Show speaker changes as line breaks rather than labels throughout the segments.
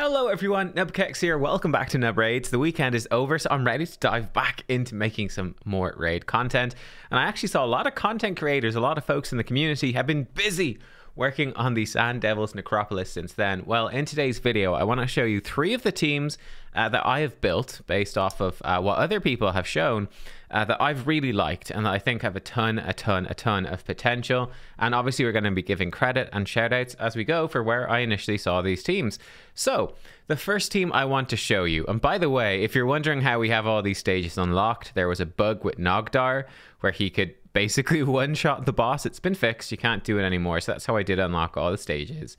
Hello everyone, Nubkeks here. Welcome back to Nub Raids. The weekend is over, so I'm ready to dive back into making some more raid content. And I actually saw a lot of content creators, a lot of folks in the community have been busy working on the Sand Devils Necropolis since then. Well, in today's video, I want to show you three of the teams uh, that I have built based off of uh, what other people have shown uh, that I've really liked and that I think have a ton, a ton, a ton of potential. And obviously, we're going to be giving credit and shoutouts as we go for where I initially saw these teams. So, the first team I want to show you, and by the way, if you're wondering how we have all these stages unlocked, there was a bug with Nogdar where he could basically one shot the boss. It's been fixed. You can't do it anymore. So that's how I did unlock all the stages.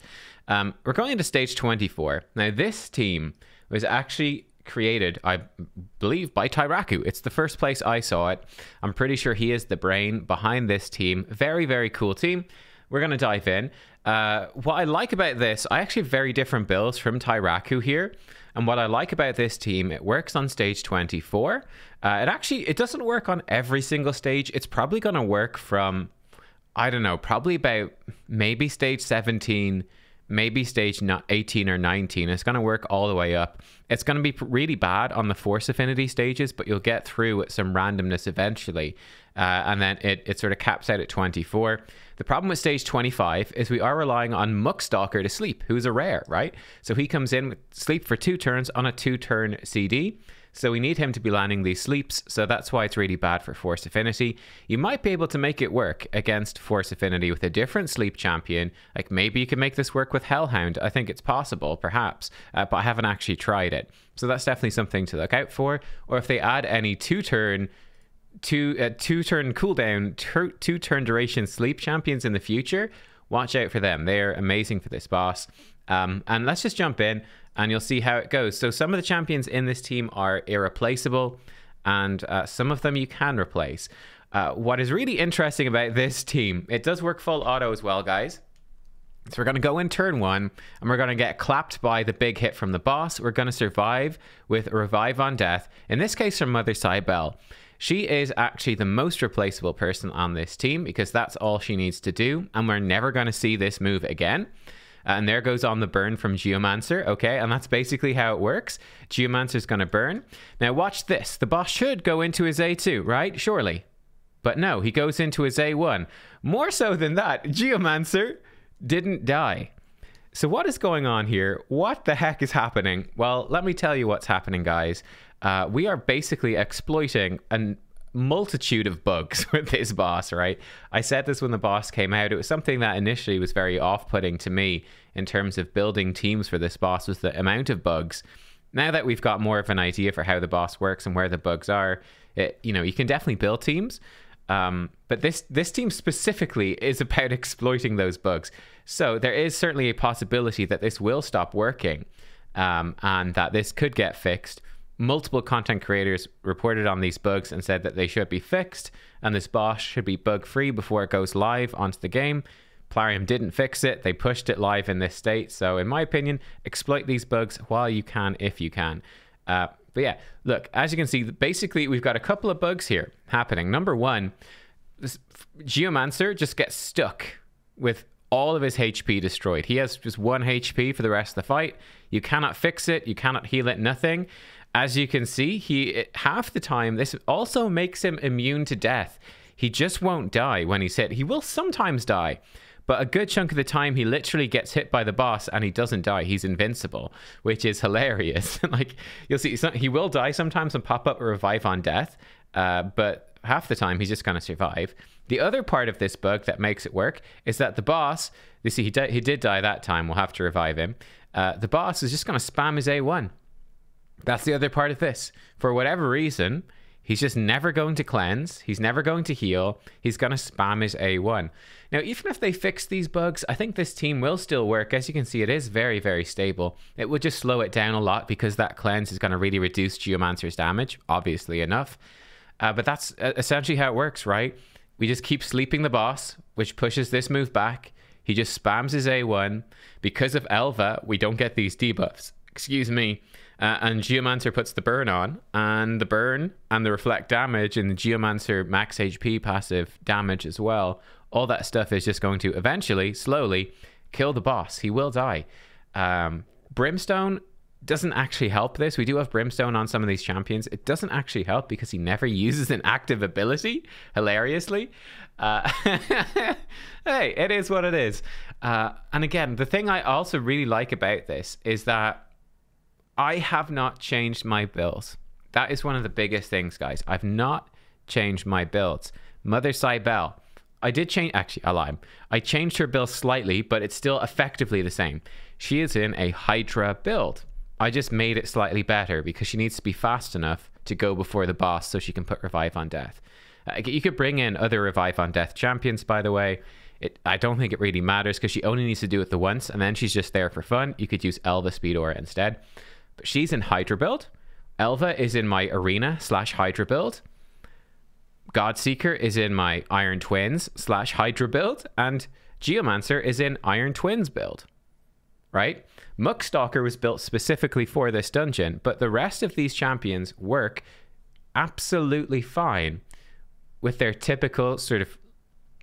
Um, we're going into stage 24. Now, this team was actually created, I believe, by Tyraku. It's the first place I saw it. I'm pretty sure he is the brain behind this team. Very, very cool team. We're going to dive in. Uh, what I like about this, I actually have very different builds from Tyraku here. And what I like about this team, it works on stage 24. Uh, it actually, it doesn't work on every single stage. It's probably going to work from, I don't know, probably about maybe stage 17 maybe stage 18 or 19. It's going to work all the way up. It's going to be really bad on the force affinity stages, but you'll get through with some randomness eventually. Uh, and then it, it sort of caps out at 24. The problem with stage 25 is we are relying on Muckstalker to sleep, who's a rare, right? So he comes in with sleep for two turns on a two turn CD. So we need him to be landing these sleeps, so that's why it's really bad for Force Affinity. You might be able to make it work against Force Affinity with a different sleep champion. Like maybe you can make this work with Hellhound. I think it's possible, perhaps, uh, but I haven't actually tried it. So that's definitely something to look out for. Or if they add any two turn two uh, two turn cooldown, two, two turn duration sleep champions in the future, watch out for them. They're amazing for this boss. Um, and let's just jump in and you'll see how it goes. So some of the champions in this team are irreplaceable, and uh, some of them you can replace. Uh, what is really interesting about this team, it does work full auto as well, guys. So we're going to go in turn one, and we're going to get clapped by the big hit from the boss. We're going to survive with Revive on Death, in this case from Mother Cybele. She is actually the most replaceable person on this team because that's all she needs to do, and we're never going to see this move again. Uh, and there goes on the burn from Geomancer. Okay, and that's basically how it works. Geomancer's going to burn. Now, watch this. The boss should go into his A2, right? Surely. But no, he goes into his A1. More so than that, Geomancer didn't die. So, what is going on here? What the heck is happening? Well, let me tell you what's happening, guys. Uh, we are basically exploiting an multitude of bugs with this boss, right? I said this when the boss came out. It was something that initially was very off-putting to me in terms of building teams for this boss was the amount of bugs. Now that we've got more of an idea for how the boss works and where the bugs are, it, you know, you can definitely build teams. Um, but this this team specifically is about exploiting those bugs. So there is certainly a possibility that this will stop working, um, and that this could get fixed multiple content creators reported on these bugs and said that they should be fixed and this boss should be bug free before it goes live onto the game. Plarium didn't fix it. They pushed it live in this state. So, in my opinion, exploit these bugs while you can, if you can. Uh, but yeah, look, as you can see, basically, we've got a couple of bugs here happening. Number one, this Geomancer just gets stuck with all of his HP destroyed. He has just one HP for the rest of the fight. You cannot fix it, you cannot heal it, nothing. As you can see, he half the time this also makes him immune to death. He just won't die when he's hit. He will sometimes die, but a good chunk of the time he literally gets hit by the boss and he doesn't die. He's invincible, which is hilarious. like you'll see, he will die sometimes and pop up a revive on death, uh, but half the time he's just going to survive. The other part of this bug that makes it work is that the boss, you see, he, di- he did die that time. We'll have to revive him. Uh, the boss is just going to spam his A1 that's the other part of this. For whatever reason, he's just never going to cleanse. He's never going to heal. He's going to spam his A1. Now, even if they fix these bugs, I think this team will still work. As you can see, it is very, very stable. It will just slow it down a lot because that cleanse is going to really reduce Geomancer's damage, obviously enough. Uh, but that's uh, essentially how it works, right? We just keep sleeping the boss, which pushes this move back. He just spams his A1. Because of Elva, we don't get these debuffs. Excuse me. Uh, and Geomancer puts the burn on, and the burn and the reflect damage and the Geomancer max HP passive damage as well. All that stuff is just going to eventually, slowly, kill the boss. He will die. Um, Brimstone doesn't actually help this. We do have Brimstone on some of these champions. It doesn't actually help because he never uses an active ability, hilariously. Uh, hey, it is what it is. Uh, and again, the thing I also really like about this is that I have not changed my builds. That is one of the biggest things, guys. I've not changed my builds. Mother Cybele. I did change, actually, I lied. I changed her build slightly, but it's still effectively the same. She is in a Hydra build. I just made it slightly better because she needs to be fast enough to go before the boss so she can put Revive on Death. Uh, you could bring in other Revive on Death champions, by the way. It, I don't think it really matters because she only needs to do it the once and then she's just there for fun. You could use Elva Speed Aura instead. But she's in Hydra build. Elva is in my Arena slash Hydra build. Godseeker is in my Iron Twins slash Hydra build. And Geomancer is in Iron Twins build. Right? Muckstalker was built specifically for this dungeon, but the rest of these champions work absolutely fine with their typical sort of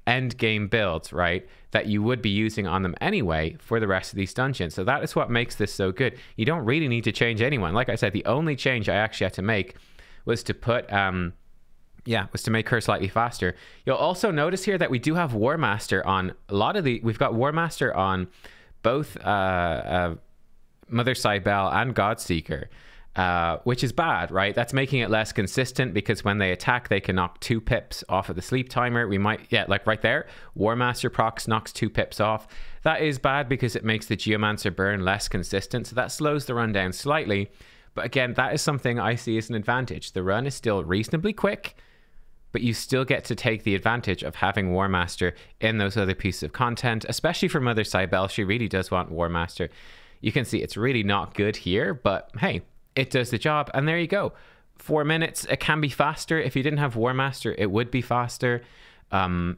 end game builds, right? That you would be using on them anyway for the rest of these dungeons. So that is what makes this so good. You don't really need to change anyone. Like I said, the only change I actually had to make was to put um yeah, was to make her slightly faster. You'll also notice here that we do have War Master on a lot of the we've got War Master on both uh, uh Mother Cybele and Godseeker. Uh, which is bad, right? That's making it less consistent because when they attack, they can knock two pips off of the sleep timer. We might, yeah, like right there, War Master procs knocks two pips off. That is bad because it makes the Geomancer burn less consistent. So that slows the run down slightly. But again, that is something I see as an advantage. The run is still reasonably quick, but you still get to take the advantage of having War Master in those other pieces of content, especially for Mother Cybele. She really does want War Master. You can see it's really not good here, but hey, it does the job. And there you go. Four minutes. It can be faster. If you didn't have War Master, it would be faster. Um,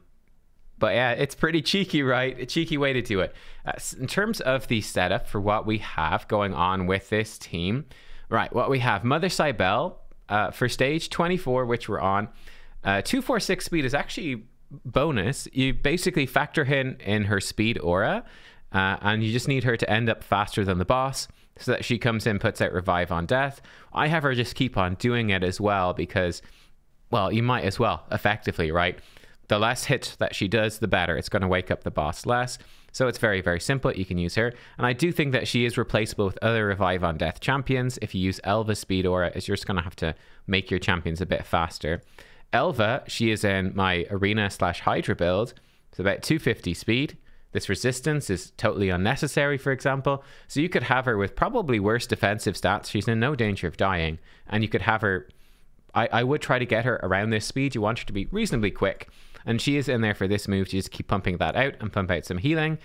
but yeah, it's pretty cheeky, right? A cheeky way to do it. Uh, in terms of the setup for what we have going on with this team, right? What we have Mother Cybele uh, for stage 24, which we're on. Uh, 246 speed is actually bonus. You basically factor in in her speed aura, uh, and you just need her to end up faster than the boss so that she comes in, puts out revive on death. I have her just keep on doing it as well because, well, you might as well, effectively, right? The less hits that she does, the better. It's going to wake up the boss less. So it's very, very simple. You can use her. And I do think that she is replaceable with other Revive on Death champions. If you use Elva Speed Aura, you're just going to have to make your champions a bit faster. Elva, she is in my Arena slash Hydra build. It's about 250 speed. This resistance is totally unnecessary, for example. So you could have her with probably worse defensive stats. She's in no danger of dying. And you could have her. I, I would try to get her around this speed. You want her to be reasonably quick. And she is in there for this move to just keep pumping that out and pump out some healing.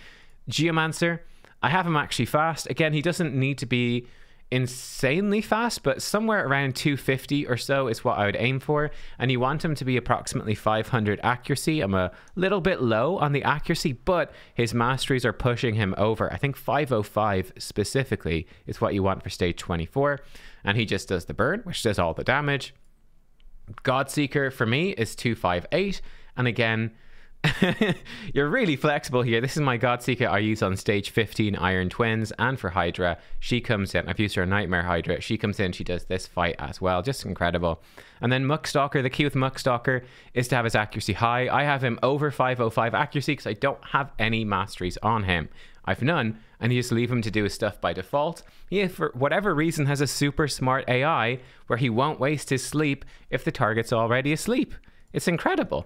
Geomancer, I have him actually fast. Again, he doesn't need to be insanely fast, but somewhere around 250 or so is what I would aim for. And you want him to be approximately 500 accuracy. I'm a little bit low on the accuracy, but his masteries are pushing him over. I think 505 specifically is what you want for stage 24. And he just does the burn, which does all the damage. Godseeker for me is 258. And again, You're really flexible here. This is my Godseeker I use on stage 15 Iron Twins and for Hydra. She comes in. I've used her Nightmare Hydra. She comes in. She does this fight as well. Just incredible. And then Muckstalker. The key with Muckstalker is to have his accuracy high. I have him over 505 accuracy because I don't have any masteries on him. I've none, and you just leave him to do his stuff by default. He, for whatever reason, has a super smart AI where he won't waste his sleep if the target's already asleep. It's incredible.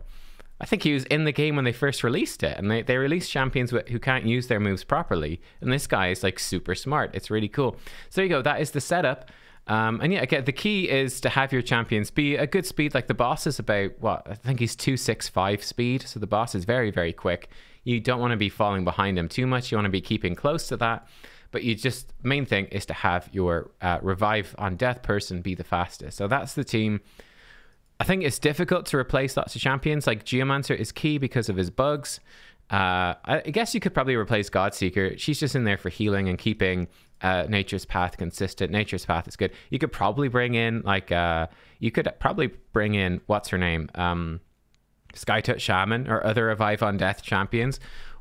I think he was in the game when they first released it, and they, they released champions who can't use their moves properly. And this guy is like super smart. It's really cool. So there you go. That is the setup. Um, and yeah, again, the key is to have your champions be a good speed. Like the boss is about what I think he's two six five speed, so the boss is very very quick. You don't want to be falling behind him too much. You want to be keeping close to that. But you just main thing is to have your uh, revive on death person be the fastest. So that's the team. I think it's difficult to replace lots of champions. Like Geomancer is key because of his bugs. Uh, I guess you could probably replace Godseeker. She's just in there for healing and keeping uh, Nature's Path consistent. Nature's Path is good. You could probably bring in like uh, you could probably bring in what's her name, um, Skytouch Shaman or other Revive on Death champions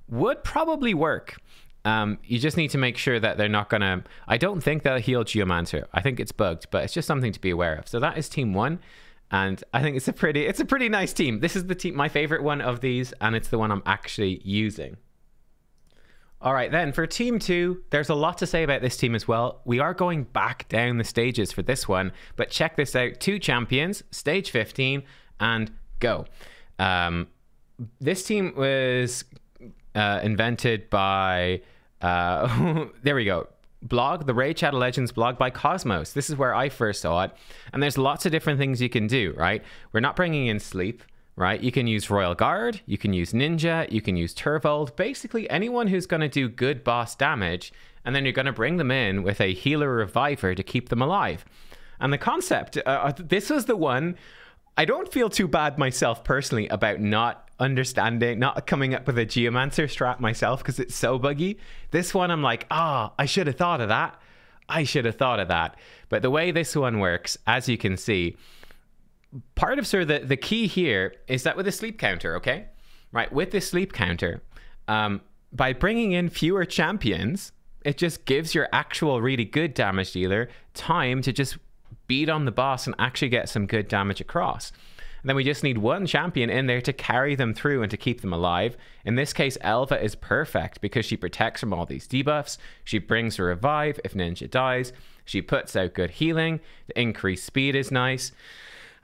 would probably work. Um, you just need to make sure that they're not gonna. I don't think they'll heal Geomancer. I think it's bugged, but it's just something to be aware of. So that is team one, and I think it's a pretty, it's a pretty nice team. This is the team, my favorite one of these, and it's the one I'm actually using. All right, then for team two, there's a lot to say about this team as well. We are going back down the stages for this one, but check this out two champions, stage 15, and go. Um, this team was uh, invented by, uh, there we go, blog, the Raid Shadow Legends blog by Cosmos. This is where I first saw it. And there's lots of different things you can do, right? We're not bringing in sleep right? You can use Royal Guard, you can use Ninja, you can use Turvold, basically anyone who's going to do good boss damage, and then you're going to bring them in with a healer reviver to keep them alive. And the concept, uh, uh, this was the one I don't feel too bad myself personally about not understanding, not coming up with a Geomancer strat myself because it's so buggy. This one, I'm like, ah, oh, I should have thought of that. I should have thought of that. But the way this one works, as you can see, part of sort of the, the key here is that with a sleep counter, okay? Right, with this sleep counter, um, by bringing in fewer champions, it just gives your actual really good damage dealer time to just beat on the boss and actually get some good damage across. Then we just need one champion in there to carry them through and to keep them alive. In this case, Elva is perfect because she protects from all these debuffs. She brings a revive if Ninja dies. She puts out good healing. The increased speed is nice.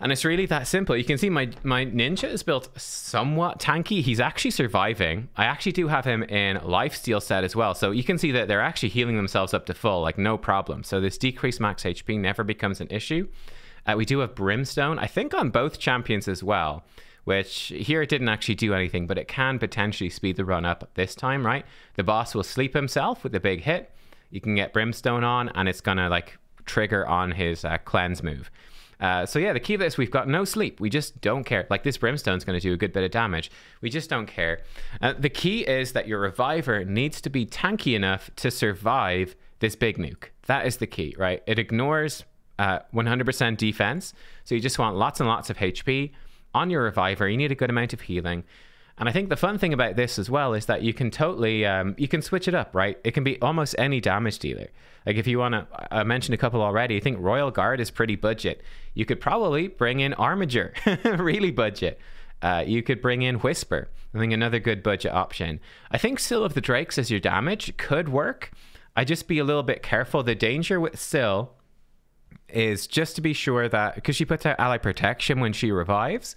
And it's really that simple. You can see my, my ninja is built somewhat tanky. He's actually surviving. I actually do have him in lifesteal set as well. So you can see that they're actually healing themselves up to full, like no problem. So this decreased max HP never becomes an issue. Uh, we do have Brimstone, I think on both champions as well, which here it didn't actually do anything, but it can potentially speed the run up this time, right? The boss will sleep himself with a big hit. You can get Brimstone on, and it's going to like trigger on his uh, cleanse move. Uh, so yeah, the key to this, we've got no sleep. We just don't care. Like this brimstone's going to do a good bit of damage. We just don't care. Uh, the key is that your reviver needs to be tanky enough to survive this big nuke. That is the key, right? It ignores 100% uh, defense. So you just want lots and lots of HP on your reviver. You need a good amount of healing. And I think the fun thing about this as well is that you can totally um, you can switch it up, right? It can be almost any damage dealer. Like if you want to, I mentioned a couple already. I think Royal Guard is pretty budget. You could probably bring in Armiger, really budget. Uh, you could bring in Whisper. I think another good budget option. I think Scyl of the Drakes as your damage could work. I just be a little bit careful. The danger with Scyl is just to be sure that because she puts out ally protection when she revives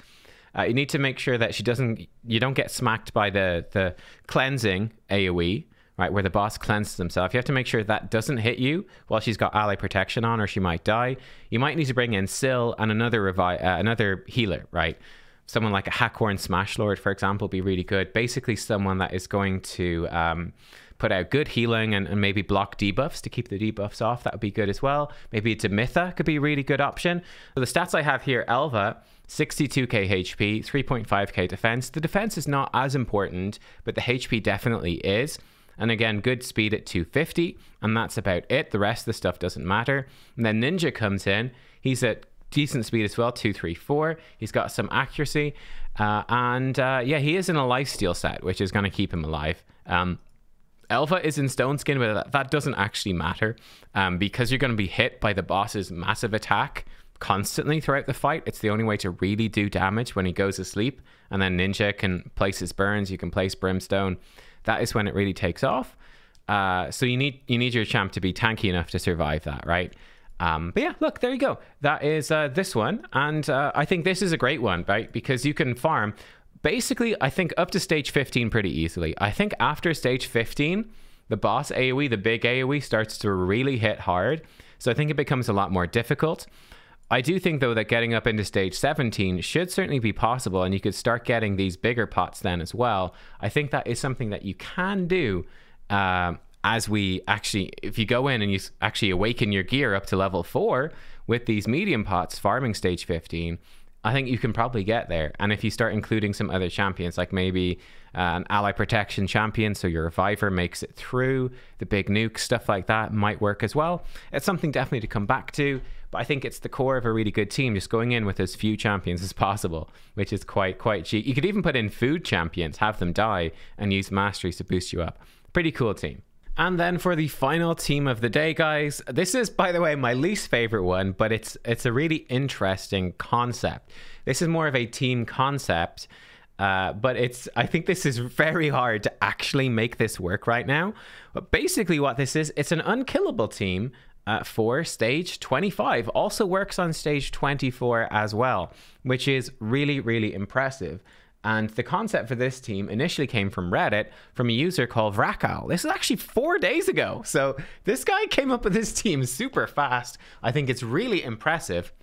uh, you need to make sure that she doesn't, you don't get smacked by the the cleansing AOE, right, where the boss cleanses himself. You have to make sure that doesn't hit you while she's got ally protection on, or she might die. You might need to bring in Scyl and another revi- uh, another healer, right? Someone like a Hakkorhn Smashlord, for example, be really good. Basically, someone that is going to um, put out good healing and, and, maybe block debuffs to keep the debuffs off. That would be good as well. Maybe a Demytha could be a really good option. So the stats I have here, Elva, 62k HP, 3.5k defense. The defense is not as important, but the HP definitely is. And again, good speed at 250, and that's about it. The rest of the stuff doesn't matter. And then Ninja comes in. He's at decent speed as well, 234. He's got some accuracy. Uh, and uh, yeah, he is in a lifesteal set, which is going to keep him alive. Um, Elva is in stone skin, but that, that doesn't actually matter um, because you're going to be hit by the boss's massive attack constantly throughout the fight. It's the only way to really do damage when he goes asleep. And then Ninja can place his burns, you can place Brimstone. That is when it really takes off. Uh, so you need you need your champ to be tanky enough to survive that, right? Um, but yeah, look, there you go. That is uh, this one, and uh, I think this is a great one, right? Because you can farm basically, I think up to stage 15 pretty easily. I think after stage 15, the boss AoE, the big AoE, starts to really hit hard. So I think it becomes a lot more difficult. I do think though that getting up into stage 17 should certainly be possible and you could start getting these bigger pots then as well. I think that is something that you can do uh, as we actually, if you go in and you actually awaken your gear up to level 4 with these medium pots farming stage 15, I think you can probably get there. And if you start including some other champions, like maybe uh, an ally protection champion, so your reviver makes it through the big nuke, stuff like that might work as well. It's something definitely to come back to. But I think it's the core of a really good team, just going in with as few champions as possible, which is quite quite cheap. You could even put in food champions, have them die, and use masteries to boost you up. Pretty cool team. And then for the final team of the day, guys, this is, by the way, my least favorite one, but it's it's a really interesting concept. This is more of a team concept, uh, but it's I think this is very hard to actually make this work right now. But basically, what this is, it's an unkillable team uh, for stage 25. Also works on stage 24 as well, which is really really impressive. And the concept for this team initially came from Reddit from a user called Vraccal. This is actually four days ago. So this guy came up with this team super fast. I think it's really impressive.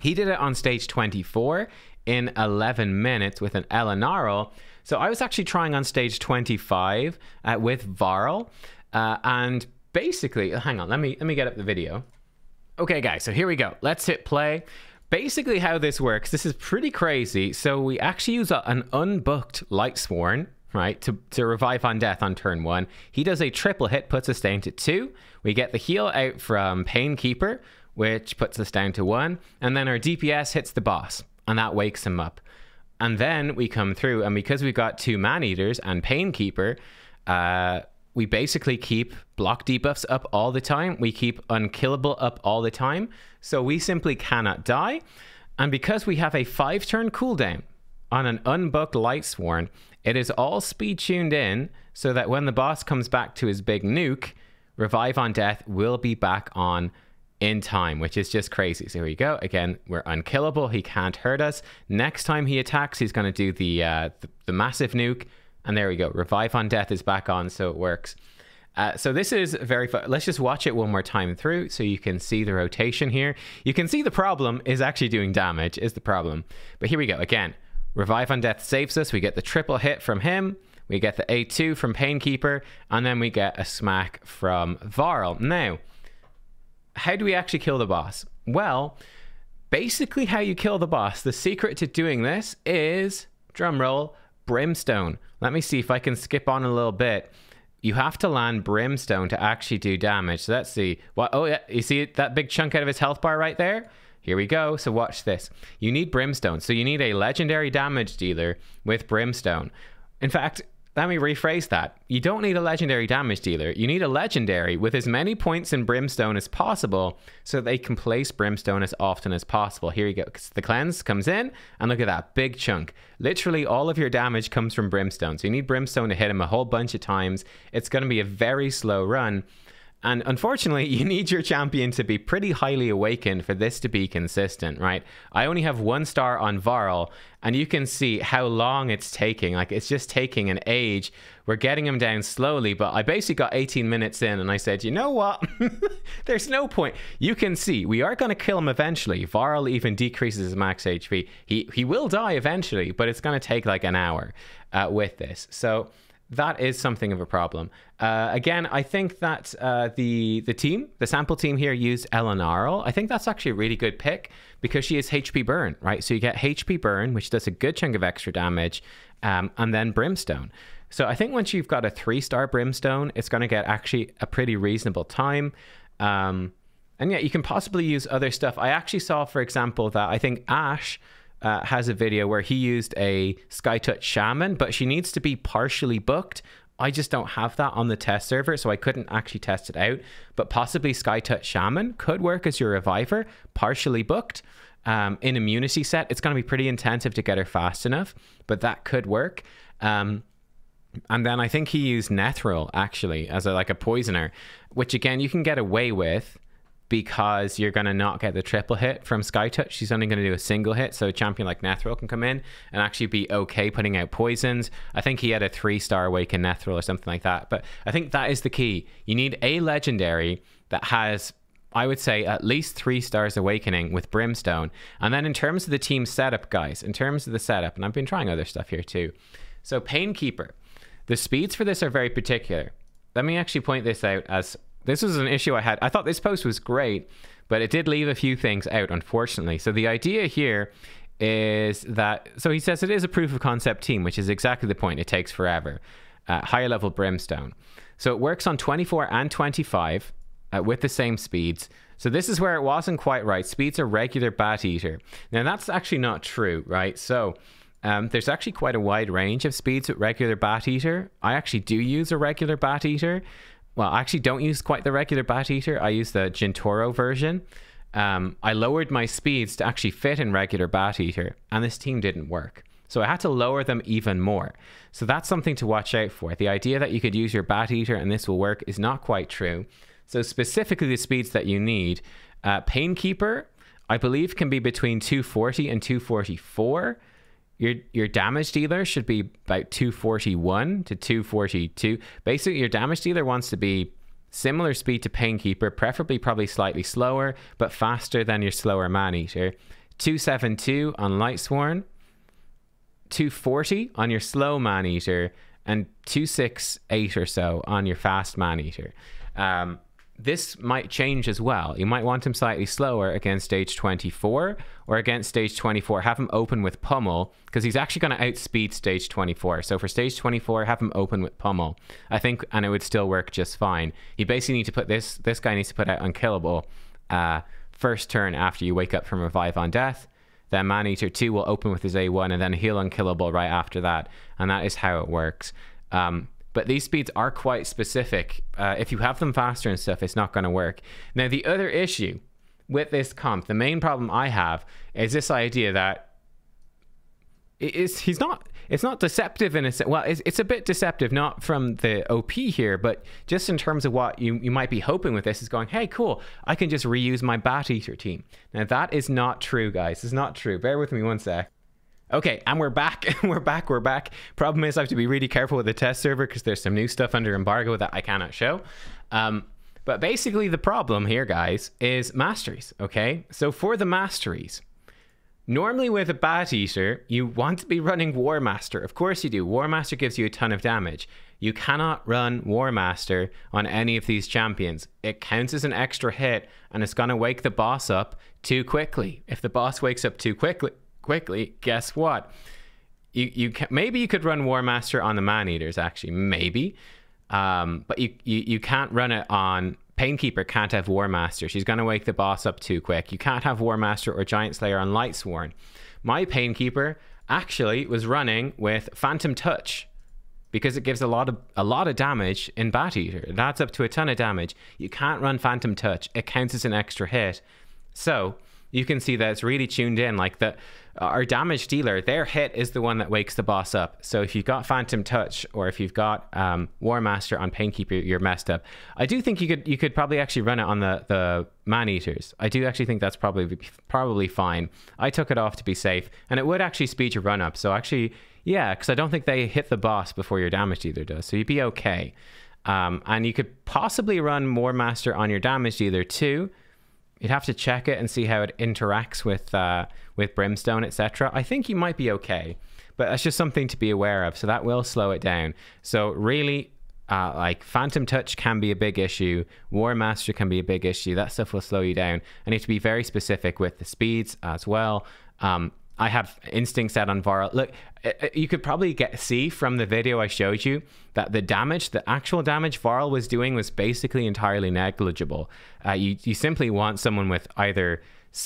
He did it on stage 24 in 11 minutes with an Elenaril. So I was actually trying on stage 25 uh, with Varl. Uh, and basically, hang on, let me let me get up the video. Okay, guys, so here we go. Let's hit play basically how this works, this is pretty crazy. So we actually use a, an unbooked light Lightsworn, right, to, to revive on death on turn one. He does a triple hit, puts us down to two. We get the heal out from Painkeeper, which puts us down to one. And then our DPS hits the boss, and that wakes him up. And then we come through, and because we've got two Man Eaters and Painkeeper, uh, we basically keep block debuffs up all the time. We keep unkillable up all the time. So we simply cannot die. And because we have a five turn cooldown on an unbooked Lightsworn, it is all speed tuned in so that when the boss comes back to his big nuke, Revive on Death will be back on in time, which is just crazy. So here we go. Again, we're unkillable. He can't hurt us. Next time he attacks, he's going to do the, uh, the, the massive nuke and there we go. Revive on Death is back on, so it works. Uh, so this is very fun. Let's just watch it one more time through so you can see the rotation here. You can see the problem is actually doing damage is the problem. But here we go. Again, Revive on Death saves us. We get the triple hit from him. We get the A2 from Painkeeper. And then we get a smack from Varl. Now, how do we actually kill the boss? Well, basically how you kill the boss, the secret to doing this is, drumroll, Brimstone. Let me see if I can skip on a little bit. You have to land Brimstone to actually do damage. So let's see. What? Oh, yeah. You see that big chunk out of his health bar right there? Here we go. So watch this. You need Brimstone. So you need a legendary damage dealer with Brimstone. In fact, let me rephrase that. You don't need a legendary damage dealer. You need a legendary with as many points in Brimstone as possible so they can place Brimstone as often as possible. Here you go. The cleanse comes in, and look at that big chunk. Literally, all of your damage comes from Brimstone. So you need Brimstone to hit him a whole bunch of times. It's going to be a very slow run. And unfortunately, you need your champion to be pretty highly awakened for this to be consistent, right? I only have one star on Varl, and you can see how long it's taking. Like, it's just taking an age. We're getting him down slowly, but I basically got 18 minutes in, and I said, you know what? There's no point. You can see we are going to kill him eventually. Varl even decreases his max HP. He, he will die eventually, but it's going to take like an hour uh, with this. So, that is something of a problem. Uh, again, I think that uh, the the team, the sample team here, used Elenaril. I think that's actually a really good pick because she is HP burn, right? So you get HP burn, which does a good chunk of extra damage, um, and then Brimstone. So I think once you've got a three star Brimstone, it's going to get actually a pretty reasonable time. Um, and yeah, you can possibly use other stuff. I actually saw, for example, that I think Ash uh, has a video where he used a SkyTouch Shaman, but she needs to be partially booked. I just don't have that on the test server, so I couldn't actually test it out. But possibly SkyTouch Shaman could work as your reviver, partially booked. Um, in immunity set, it's going to be pretty intensive to get her fast enough, but that could work. Um, and then I think he used Nethril actually as a, like a poisoner, which again you can get away with because you're going to not get the triple hit from SkyTouch. She's only going to do a single hit, so a champion like Nethril can come in and actually be okay putting out poisons. I think he had a three star Awaken Nethril or something like that. But I think that is the key. You need a legendary that has I would say at least three stars awakening with Brimstone. And then in terms of the team setup, guys, in terms of the setup, and I've been trying other stuff here too. So Painkeeper, the speeds for this are very particular. Let me actually point this out as this was an issue I had. I thought this post was great, but it did leave a few things out, unfortunately. So the idea here is that so he says it is a proof of concept team, which is exactly the point. It takes forever. Uh, higher level brimstone. So it works on 24 and 25 uh, with the same speeds. So this is where it wasn't quite right. Speeds are regular bat eater. Now that's actually not true, right? So um, there's actually quite a wide range of speeds with regular bat eater. I actually do use a regular bat eater. Well, I actually don't use quite the regular Bat Eater. I use the Jintoro version. Um, I lowered my speeds to actually fit in regular Bat Eater, and this team didn't work. So I had to lower them even more. So that's something to watch out for. The idea that you could use your Bat Eater and this will work is not quite true. So specifically the speeds that you need, uh, Painkeeper, I believe can be between 240 and 244. Your your damage dealer should be about 241 to 242. Basically, your damage dealer wants to be similar speed to Painkeeper, preferably probably slightly slower, but faster than your slower Maneater. 272 on Lightsworn, 240 on your slow Maneater, and 268 or so on your fast Maneater. Um, this might change as well. You might want him slightly slower against stage 24 or against stage 24. Have him open with Pummel because he's actually going to outspeed stage 24. So for stage 24, have him open with Pummel. I think, and it would still work just fine. You basically need to put this, this guy needs to put out Unkillable uh, first turn after you wake up from Revive on Death. Then Maneater 2 will open with his A1 and then heal Unkillable right after that. And that is how it works. Um, but these speeds are quite specific. Uh, if you have them faster and stuff, it's not going to work. Now, the other issue with this comp, the main problem I have is this idea that is he's not it's not deceptive in a sense well it's, it's a bit deceptive not from the op here but just in terms of what you, you might be hoping with this is going hey cool i can just reuse my bat eater team now that is not true guys it's not true bear with me one sec Okay, and we're back. we're back. We're back. Problem is, I have to be really careful with the test server because there's some new stuff under embargo that I cannot show. Um, but basically, the problem here, guys, is masteries. Okay, so for the masteries, normally with a Bat Eater, you want to be running War Master. Of course, you do. War Master gives you a ton of damage. You cannot run War Master on any of these champions. It counts as an extra hit, and it's going to wake the boss up too quickly. If the boss wakes up too quickly, quickly, guess what? You you can, maybe you could run War Master on the Man Eaters actually, maybe, um, but you, you you can't run it on Painkeeper. Can't have War Master. She's gonna wake the boss up too quick. You can't have War Master or Giant Slayer on Lightsworn. My Painkeeper actually was running with Phantom Touch because it gives a lot of a lot of damage in Bat Eater. It adds up to a ton of damage. You can't run Phantom Touch. It counts as an extra hit. So you can see that it's really tuned in. Like the our damage dealer, their hit is the one that wakes the boss up. So if you've got Phantom Touch or if you've got um, War Master on Painkeeper, you're messed up. I do think you could you could probably actually run it on the the Man Eaters. I do actually think that's probably probably fine. I took it off to be safe, and it would actually speed your run up. So actually, yeah, because I don't think they hit the boss before your damage dealer does. So you'd be okay. Um, and you could possibly run War Master on your damage dealer too you'd have to check it and see how it interacts with uh, with brimstone, etc. I think you might be okay, but that's just something to be aware of. So that will slow it down. So really, uh, like Phantom Touch can be a big issue. War Master can be a big issue. That stuff will slow you down. I need to be very specific with the speeds as well. Um, I have instincts set on Varl. Look, uh, uh, you could probably get see from the video I showed you that the damage, the actual damage Varl was doing was basically entirely negligible. Uh, you you simply want someone with either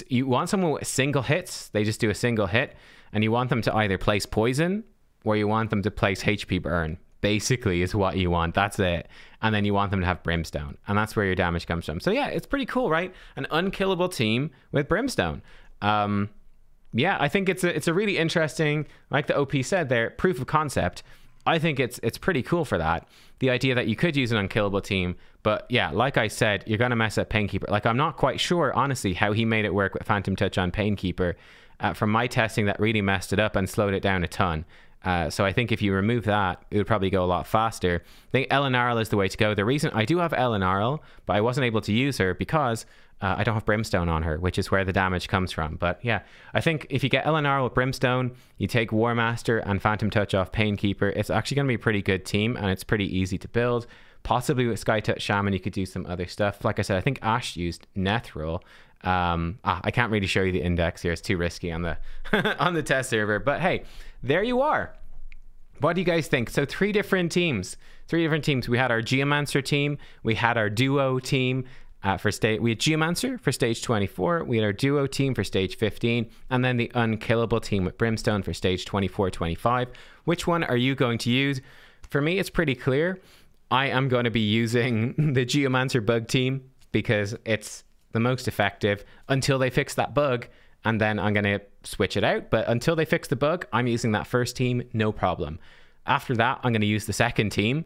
you want someone with single hits, they just do a single hit, and you want them to either place poison or you want them to place HP burn. Basically, is what you want. That's it. And then you want them to have brimstone, and that's where your damage comes from. So yeah, it's pretty cool, right? An unkillable team with brimstone. Um, yeah, I think it's a, it's a really interesting, like the OP said there, proof of concept. I think it's it's pretty cool for that. The idea that you could use an unkillable team, but yeah, like I said, you're gonna mess up Painkeeper. Like I'm not quite sure, honestly, how he made it work with Phantom Touch on Painkeeper. Uh, from my testing, that really messed it up and slowed it down a ton. Uh, so I think if you remove that, it would probably go a lot faster. I think Elenaril is the way to go. The reason I do have Elenaril, but I wasn't able to use her because uh, I don't have Brimstone on her, which is where the damage comes from. But yeah, I think if you get Elenaril with Brimstone, you take War Master and Phantom Touch off Painkeeper, it's actually going to be a pretty good team and it's pretty easy to build. Possibly with Sky Touch Shaman, you could do some other stuff. Like I said, I think Ash used Nethril. Um, ah, I can't really show you the index here; it's too risky on the on the test server. But hey, there you are. What do you guys think? So three different teams, three different teams. We had our Geomancer team, we had our Duo team, uh, for stage, we had Geomancer for stage 24. We had our duo team for stage 15, and then the unkillable team with Brimstone for stage 24, 25. Which one are you going to use? For me, it's pretty clear. I am going to be using the Geomancer bug team because it's the most effective until they fix that bug. And then I'm going to switch it out. But until they fix the bug, I'm using that first team, no problem. After that, I'm going to use the second team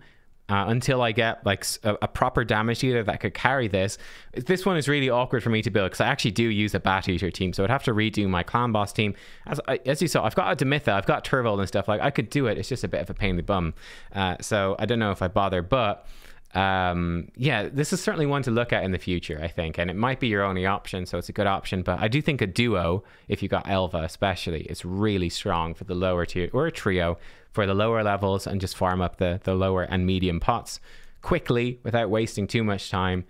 uh, until I get like a, a, proper damage dealer that could carry this. This one is really awkward for me to build because I actually do use a Bat Eater team, so I'd have to redo my Clan Boss team. As as you saw, I've got a Demytha, I've got Turvold and stuff. Like I could do it. It's just a bit of a pain in the bum. Uh, so I don't know if I bother, but. Um, yeah, this is certainly one to look at in the future, I think, and it might be your only option, so it's a good option. But I do think a duo, if you got Elva especially, is really strong for the lower tier, or a trio for the lower levels and just farm up the, the lower and medium pots quickly without wasting too much time.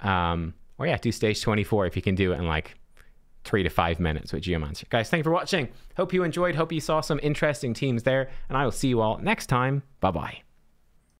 Um, or yeah, do stage 24 if you can do it in like three to five minutes with Geomancer. Guys, thank you for watching. Hope you enjoyed. Hope you saw some interesting teams there. And I will see you all next time. Bye bye.